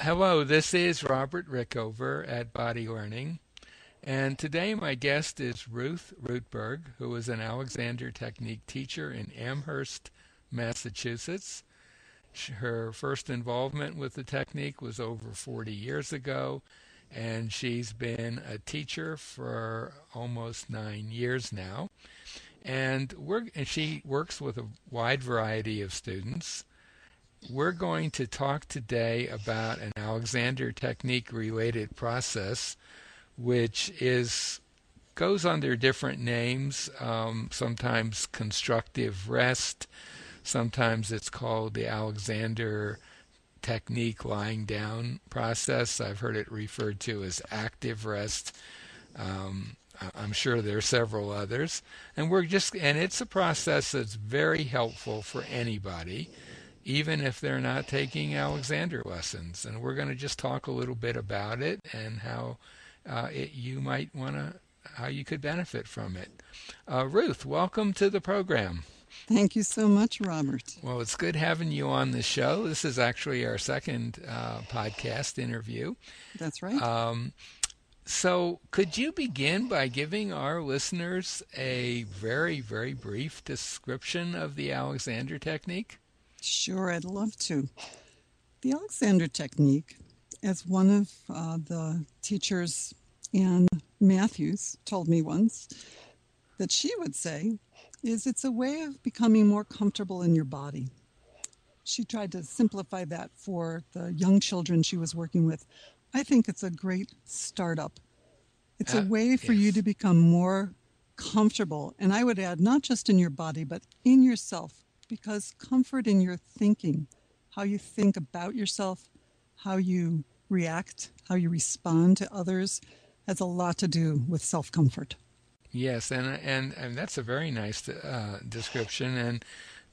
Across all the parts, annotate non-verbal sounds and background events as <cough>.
Hello, this is Robert Rickover at Body Learning. And today my guest is Ruth Rootberg, who is an Alexander Technique teacher in Amherst, Massachusetts. Her first involvement with the technique was over 40 years ago, and she's been a teacher for almost nine years now. And, we're, and she works with a wide variety of students. We're going to talk today about an Alexander technique related process, which is goes under different names. Um, sometimes constructive rest, sometimes it's called the Alexander technique lying down process. I've heard it referred to as active rest. Um, I'm sure there are several others, and we're just and it's a process that's very helpful for anybody even if they're not taking Alexander lessons. And we're going to just talk a little bit about it and how uh, it, you might want to, how you could benefit from it. Uh, Ruth, welcome to the program. Thank you so much, Robert. Well, it's good having you on the show. This is actually our second uh, podcast interview. That's right. Um, so, could you begin by giving our listeners a very, very brief description of the Alexander technique? Sure, I'd love to. The Alexander Technique, as one of uh, the teachers, in Matthews, told me once, that she would say, is it's a way of becoming more comfortable in your body. She tried to simplify that for the young children she was working with. I think it's a great startup. It's uh, a way for yes. you to become more comfortable. And I would add, not just in your body, but in yourself because comfort in your thinking, how you think about yourself, how you react, how you respond to others, has a lot to do with self comfort. Yes, and, and and that's a very nice uh, description, and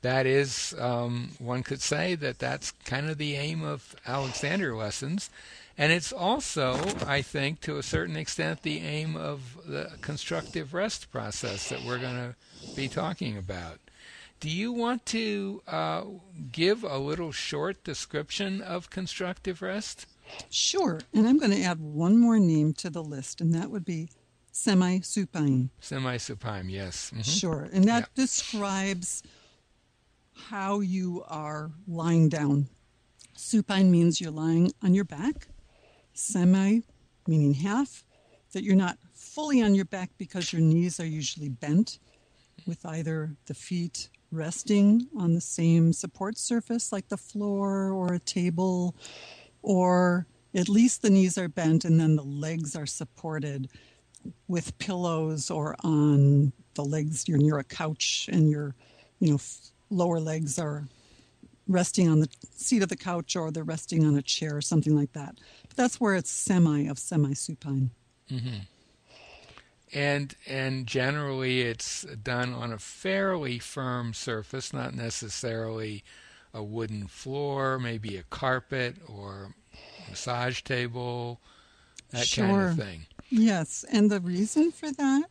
that is um, one could say that that's kind of the aim of Alexander lessons, and it's also, I think, to a certain extent, the aim of the constructive rest process that we're going to be talking about. Do you want to uh, give a little short description of constructive rest? Sure. And I'm going to add one more name to the list, and that would be semi supine. Semi supine, yes. Mm-hmm. Sure. And that yeah. describes how you are lying down. Supine means you're lying on your back, semi meaning half, that you're not fully on your back because your knees are usually bent with either the feet resting on the same support surface like the floor or a table, or at least the knees are bent and then the legs are supported with pillows or on the legs you're near a couch and your you know lower legs are resting on the seat of the couch or they're resting on a chair or something like that. But that's where it's semi of semi supine mm-hmm and and generally it's done on a fairly firm surface, not necessarily a wooden floor, maybe a carpet or massage table, that sure. kind of thing. Yes, and the reason for that,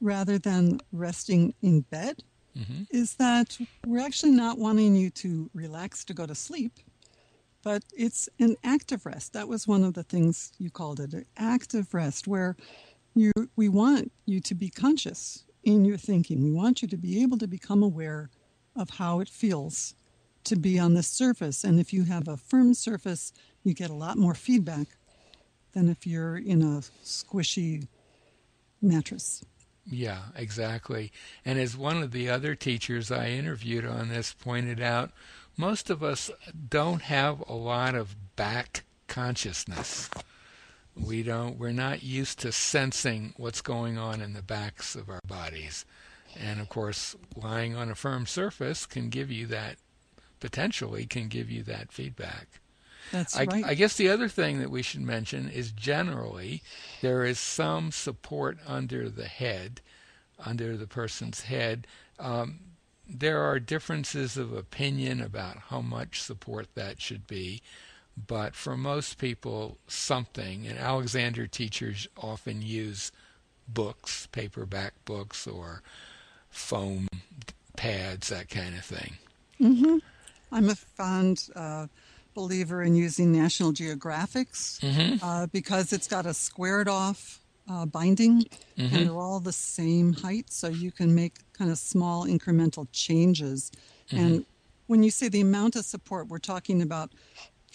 rather than resting in bed, mm-hmm. is that we're actually not wanting you to relax to go to sleep, but it's an active rest. That was one of the things you called it, an active rest, where you, we want you to be conscious in your thinking. We want you to be able to become aware of how it feels to be on the surface. And if you have a firm surface, you get a lot more feedback than if you're in a squishy mattress. Yeah, exactly. And as one of the other teachers I interviewed on this pointed out, most of us don't have a lot of back consciousness. We don't we're not used to sensing what's going on in the backs of our bodies. And of course, lying on a firm surface can give you that potentially can give you that feedback. That's I, right. I guess the other thing that we should mention is generally there is some support under the head, under the person's head. Um, there are differences of opinion about how much support that should be but for most people, something. And Alexander teachers often use books, paperback books, or foam pads, that kind of thing. Mm-hmm. I'm a fond uh, believer in using National Geographics Mm-hmm. uh, because it's got a squared off uh, binding Mm-hmm. and they're all the same height, so you can make kind of small incremental changes. Mm-hmm. And when you say the amount of support, we're talking about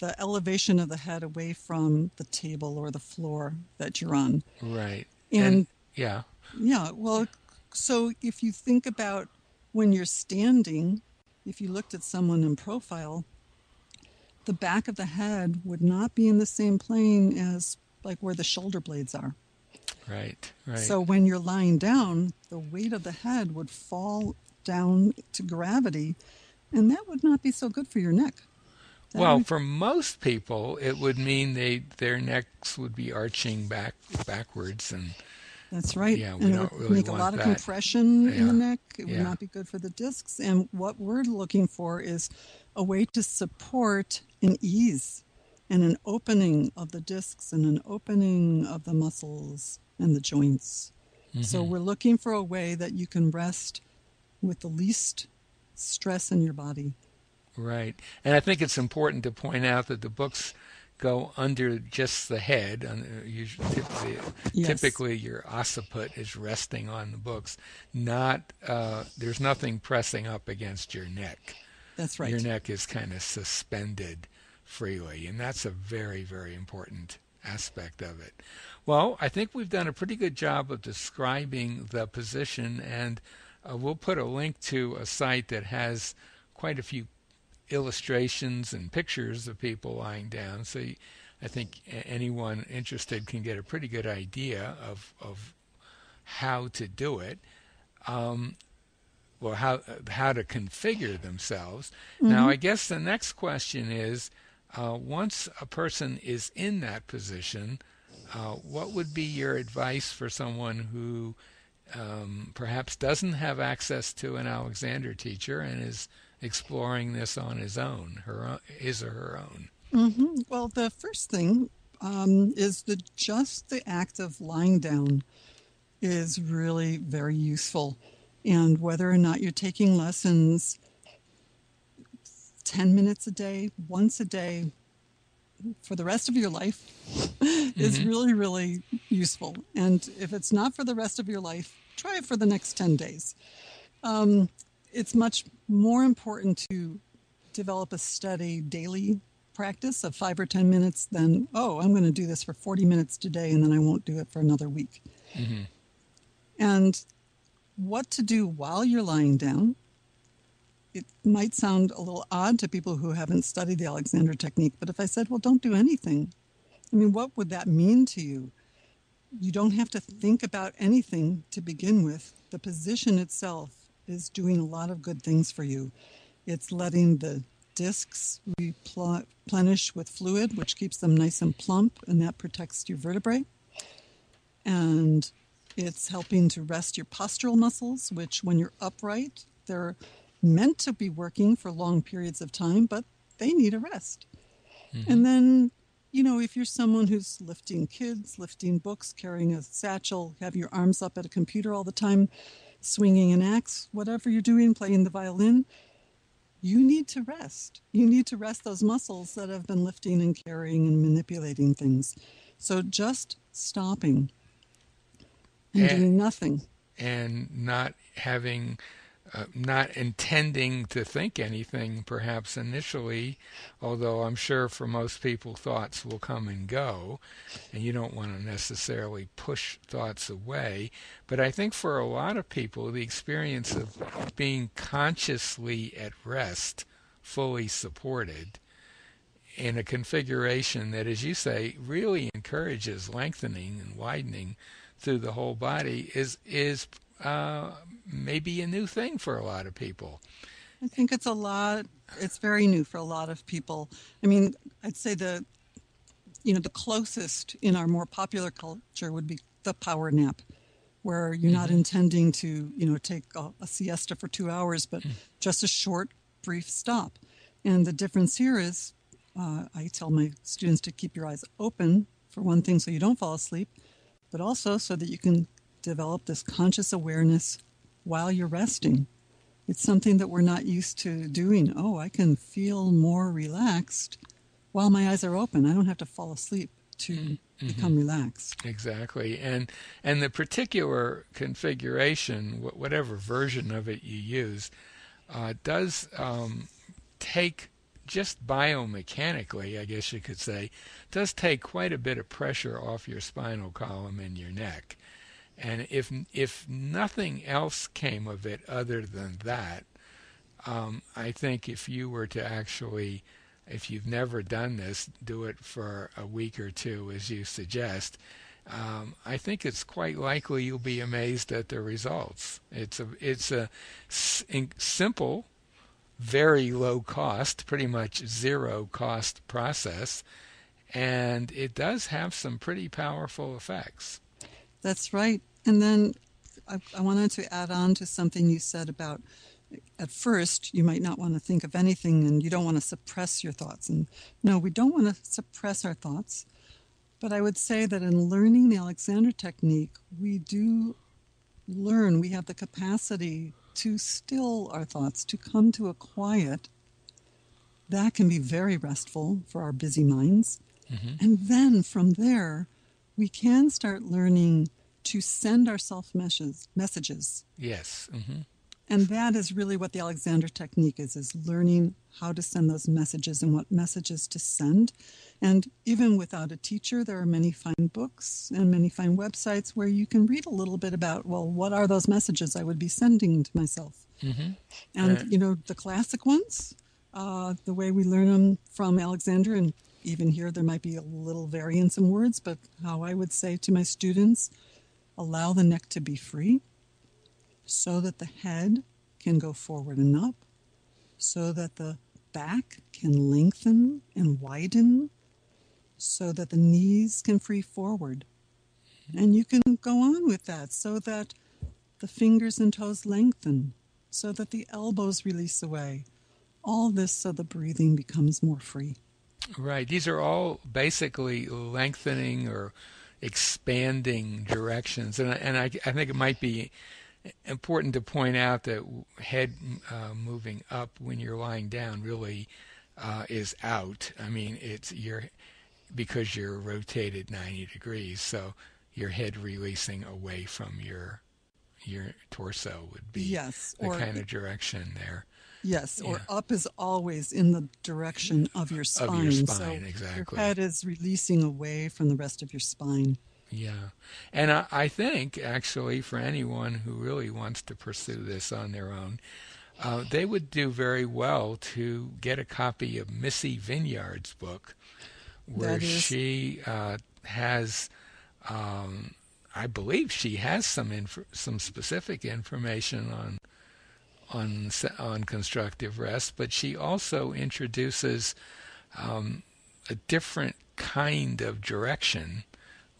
the elevation of the head away from the table or the floor that you're on. Right. And yeah. yeah, well, so if you think about when you're standing, if you looked at someone in profile, the back of the head would not be in the same plane as like where the shoulder blades are. Right. Right. So when you're lying down, the weight of the head would fall down to gravity, and that would not be so good for your neck. Well, for most people, it would mean they their necks would be arching back backwards, and That's right. Yeah, we and don't it would really make a lot of that. compression in the neck. It would yeah. not be good for the discs. And what we're looking for is a way to support an ease and an opening of the discs and an opening of the muscles and the joints. So Mm-hmm. we're looking for a way that you can rest with the least stress in your body. Right. And I think it's important to point out that the books go under just the head. Uh, usually, typically, Yes. typically, your occiput is resting on the books. Not uh, there's nothing pressing up against your neck. That's right. Your neck is kind of suspended freely, and that's a very, very important aspect of it. Well, I think we've done a pretty good job of describing the position, and uh, we'll put a link to a site that has quite a few illustrations and pictures of people lying down. So you, I think anyone interested can get a pretty good idea of, of how to do it. Um, well, how how to configure themselves. Now, I guess the next question is, uh, once a person is in that position, uh, what would be your advice for someone who um, perhaps doesn't have access to an Alexander teacher and is exploring this on his own, her own, his or her own? hmm Well, the first thing um, is that just the act of lying down is really very useful. And whether or not you're taking lessons 10 minutes a day, once a day, for the rest of your life <laughs> is really, really useful. And if it's not for the rest of your life, try it for the next 10 days. Um, it's much more important to develop a steady daily practice of five or 10 minutes than, oh, I'm going to do this for 40 minutes today and then I won't do it for another week. Mm-hmm. And what to do while you're lying down. It might sound a little odd to people who haven't studied the Alexander technique, but if I said, well, don't do anything, I mean, what would that mean to you? You don't have to think about anything to begin with. The position itself is doing a lot of good things for you. It's letting the discs replenish with fluid, which keeps them nice and plump, and that protects your vertebrae. And it's helping to rest your postural muscles, which, when you're upright, they're meant to be working for long periods of time, but they need a rest. Mm-hmm. And then, you know, if you're someone who's lifting kids, lifting books, carrying a satchel, have your arms up at a computer all the time, swinging an axe, whatever you're doing, playing the violin, you need to rest. You need to rest those muscles that have been lifting and carrying and manipulating things. So just stopping and And- doing nothing. and not having uh, not intending to think anything perhaps initially although i'm sure for most people thoughts will come and go and you don't want to necessarily push thoughts away. But i think for a lot of people the experience of being consciously at rest fully supported in a configuration that, as you say, really encourages lengthening and widening through the whole body is is uh, maybe a new thing for a lot of people. I think it's a lot. It's very new for a lot of people. I mean, I'd say the, you know, the closest in our more popular culture would be the power nap, where you're not intending to, you know, take a, a siesta for two hours, but just a short, brief stop. And the difference here is, uh, I tell my students to keep your eyes open for one thing, so you don't fall asleep, but also so that you can develop this conscious awareness while you're resting. It's something that we're not used to doing. Oh, I can feel more relaxed while my eyes are open. I don't have to fall asleep to mm-hmm. become relaxed. Exactly, and and the particular configuration, whatever version of it you use, uh, does um, take just biomechanically, I guess you could say, does take quite a bit of pressure off your spinal column and your neck. And if if nothing else came of it other than that, um, I think if you were to actually, if you've never done this, do it for a week or two, as you suggest. Um, I think it's quite likely you'll be amazed at the results. It's a it's a s- simple, very low cost, pretty much zero cost process, and it does have some pretty powerful effects. That's right. And then I, I, wanted to add on to something you said about at first you might not want to think of anything and you don't want to suppress your thoughts. And no, we don't want to suppress our thoughts. But I would say that in learning the Alexander technique, we do learn, we have the capacity to still our thoughts, to come to a quiet. That can be very restful for our busy minds. Mm-hmm. And then from there, we can start learning to send ourselves messages. Yes. Mm-hmm. And that is really what the Alexander technique is, is learning how to send those messages and what messages to send. And even without a teacher, there are many fine books and many fine websites where you can read a little bit about, well, what are those messages I would be sending to myself? Mm-hmm. And, uh, you know, the classic ones, uh, the way we learn them from Alexander, and even here there might be a little variance in words, but how I would say to my students, Allow the neck to be free so that the head can go forward and up, so that the back can lengthen and widen, so that the knees can free forward. And you can go on with that so that the fingers and toes lengthen, so that the elbows release away. All this so the breathing becomes more free. Right. These are all basically lengthening or expanding directions. And, and I, I think it might be important to point out that head uh, moving up when you're lying down really uh, is out. I mean, it's you're because you're rotated 90 degrees, so your head releasing away from your your torso would be yes, the kind of direction there. Yes, or up is always in the direction of your spine. Of your spine, so exactly. Your head is releasing away from the rest of your spine. Yeah. And I, I think, actually, for anyone who really wants to pursue this on their own, uh, they would do very well to get a copy of Missy Vineyard's book, where she uh, has, um, I believe, she has some inf- some specific information on on on constructive rest, but she also introduces um, a different kind of direction,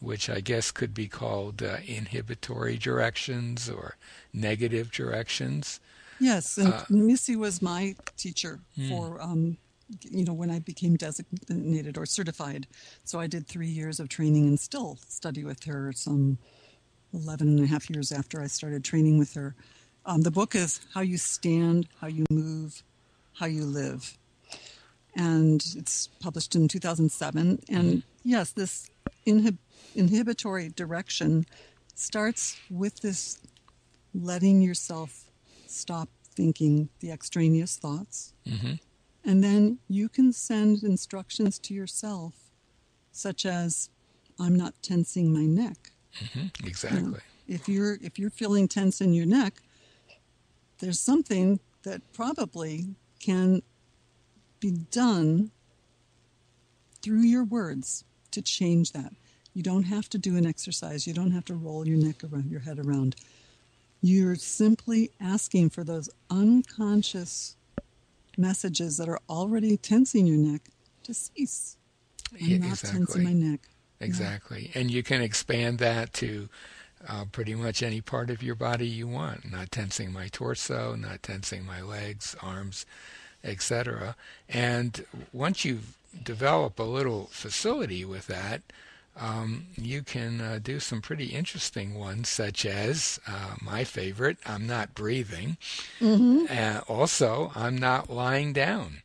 which I guess could be called uh, inhibitory directions or negative directions. Yes, and uh, Missy was my teacher hmm. for. Um, you know, when I became designated or certified. So I did three years of training and still study with her some 11 and a half years after I started training with her. Um, the book is How You Stand, How You Move, How You Live. And it's published in 2007. And yes, this inhib- inhibitory direction starts with this letting yourself stop thinking the extraneous thoughts. Mm-hmm. And then you can send instructions to yourself, such as, I'm not tensing my neck. Mm-hmm. Exactly. You know, if you're if you're feeling tense in your neck, there's something that probably can be done through your words to change that. You don't have to do an exercise. You don't have to roll your neck around your head around. You're simply asking for those unconscious messages that are already tensing your neck to cease. I'm yeah, not exactly. tensing my neck. Exactly. And you can expand that to uh, pretty much any part of your body you want, not tensing my torso, not tensing my legs, arms, etc. And once you develop a little facility with that, um, you can uh, do some pretty interesting ones, such as uh, my favorite, I'm not breathing. Mm-hmm. Uh, also, I'm not lying down.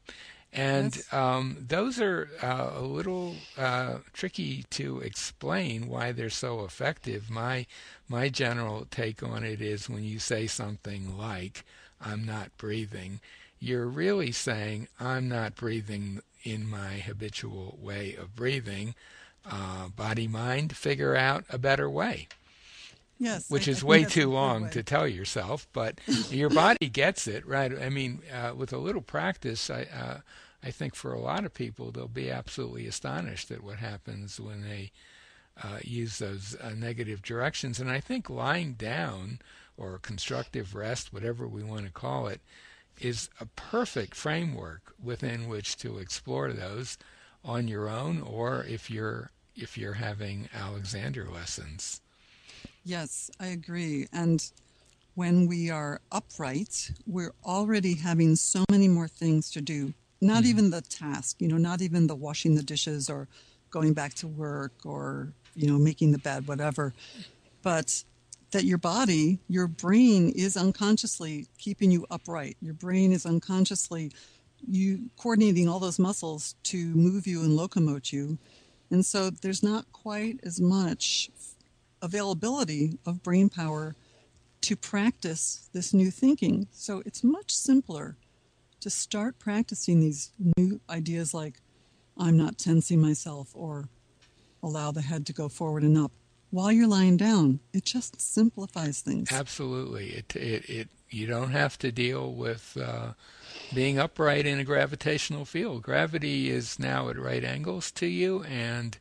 And um, those are uh, a little uh, tricky to explain why they're so effective. My my general take on it is when you say something like "I'm not breathing," you're really saying "I'm not breathing in my habitual way of breathing." Uh, body mind, figure out a better way Yes. which I- I is think way too long to tell yourself, but <laughs> your body gets it, right? I mean, uh, with a little practice, I uh, I think for a lot of people, they'll be absolutely astonished at what happens when they uh, use those uh, negative directions. And I think lying down or constructive rest, whatever we want to call it, is a perfect framework within which to explore those on your own, or if you're if you're having Alexander lessons. Yes, I agree. And when we are upright, we're already having so many more things to do. Not even the task, you know, not even the washing the dishes or going back to work or, you know, making the bed, whatever. But that your body, your brain is unconsciously keeping you upright. Your brain is unconsciously you coordinating all those muscles to move you and locomote you. And so there's not quite as much availability of brain power to practice this new thinking. So it's much simpler to start practicing these new ideas like I'm not tensing myself or allow the head to go forward and up while you're lying down. It just simplifies things. Absolutely. It it it you don't have to deal with uh, being upright in a gravitational field. Gravity is now at right angles to you, and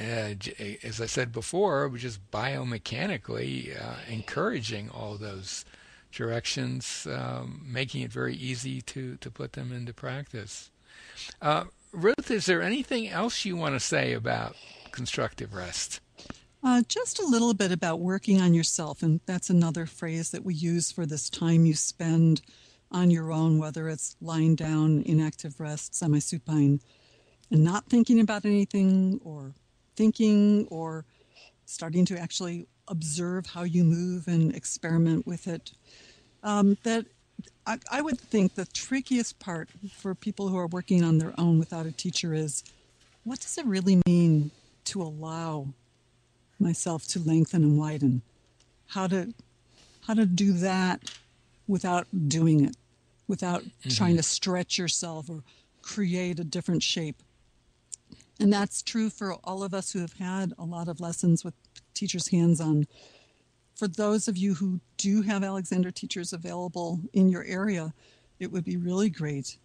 uh, as I said before, just biomechanically uh, encouraging all those directions, um, making it very easy to to put them into practice. Uh, Ruth, is there anything else you want to say about constructive rest? Uh, just a little bit about working on yourself, and that's another phrase that we use for this time you spend on your own, whether it's lying down inactive rest, semi supine, and not thinking about anything, or thinking, or starting to actually observe how you move and experiment with it. Um, that I, I would think the trickiest part for people who are working on their own without a teacher is what does it really mean to allow myself to lengthen and widen? How to how to do that without doing it without trying to stretch yourself or create a different shape? And that's true for all of us who have had a lot of lessons with teachers hands on. For those of you who do have alexander teachers available in your area it would be really great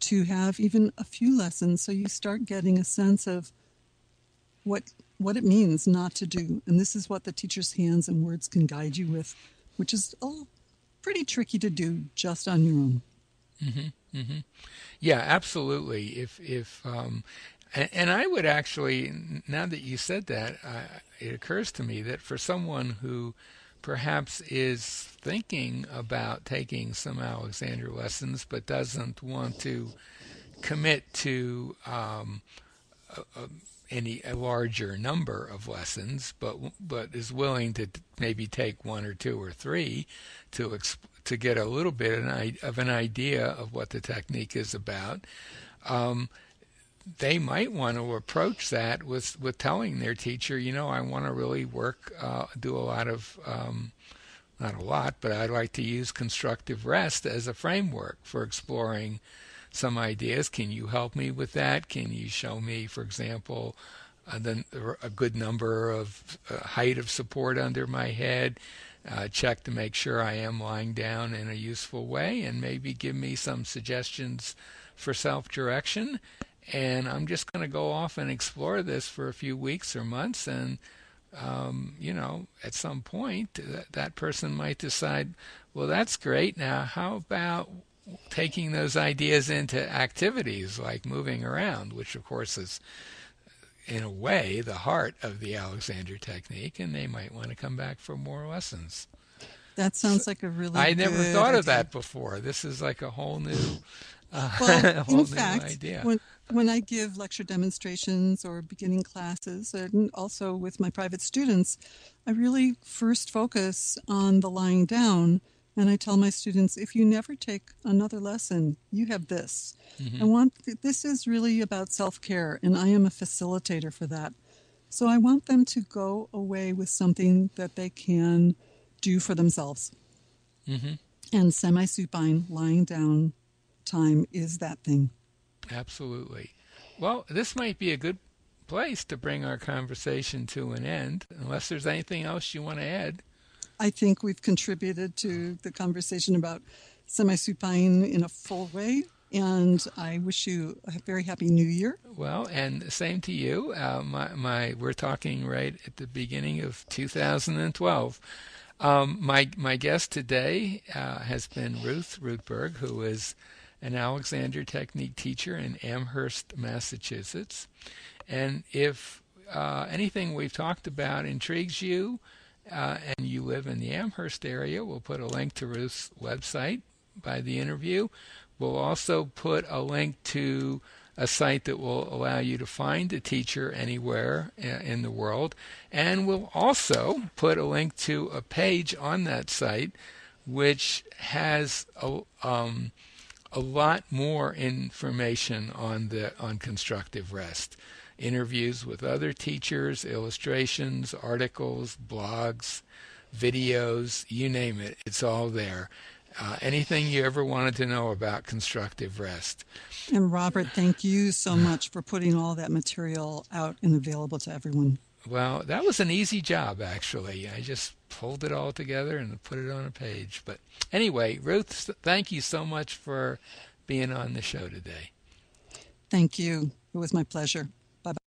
to have even a few lessons so you start getting a sense of what what it means not to do. And this is what the teacher's hands and words can guide you with which is pretty tricky to do just on your own. Yeah, absolutely. If if um, and, and I would actually, now that you said that, uh, it occurs to me that for someone who perhaps is thinking about taking some Alexander lessons but doesn't want to commit to um, a, a, any a larger number of lessons, but but is willing to maybe take one or two or three to exp- to get a little bit of an, i- of an idea of what the technique is about. Um, they might want to approach that with with telling their teacher, you know, I want to really work, uh, do a lot of um, not a lot, but I'd like to use constructive rest as a framework for exploring some ideas. Can you help me with that? Can you show me, for example, uh, the, a good number of uh, height of support under my head? Uh, check to make sure I am lying down in a useful way, and maybe give me some suggestions for self-direction. And I'm just going to go off and explore this for a few weeks or months, and um, you know, at some point, that, that person might decide, well, that's great. Now, how about taking those ideas into activities like moving around, which of course is in a way the heart of the Alexander technique, and they might want to come back for more lessons. that sounds like a really I never thought of that before. This is like a whole new, uh, Well, <laughs> in fact, when when I give lecture demonstrations or beginning classes, and also with my private students, I really first focus on the lying down And I tell my students, if you never take another lesson, you have this. Mm-hmm. I want this is really about self-care and I am a facilitator for that. So I want them to go away with something that they can do for themselves. Mm-hmm. And semi-supine lying down time is that thing. Absolutely. Well, this might be a good place to bring our conversation to an end, unless there's anything else you want to add. I think we've contributed to the conversation about semi supine in a full way. And I wish you a very happy new year. Well, and same to you. Uh, my, my, we're talking right at the beginning of 2012. Um, my my guest today uh, has been Ruth Rootberg, who is an Alexander Technique teacher in Amherst, Massachusetts. And if uh, anything we've talked about intrigues you, uh, and you live in the Amherst area, we'll put a link to Ruth's website by the interview. We'll also put a link to a site that will allow you to find a teacher anywhere in the world. And we'll also put a link to a page on that site which has a, um, a lot more information on the on constructive rest interviews with other teachers, illustrations, articles, blogs, videos, you name it, it's all there. Uh, anything you ever wanted to know about constructive rest. And Robert, thank you so <laughs> much for putting all that material out and available to everyone. Well, that was an easy job, actually. I just pulled it all together and put it on a page. But anyway, Ruth, thank you so much for being on the show today. Thank you. It was my pleasure.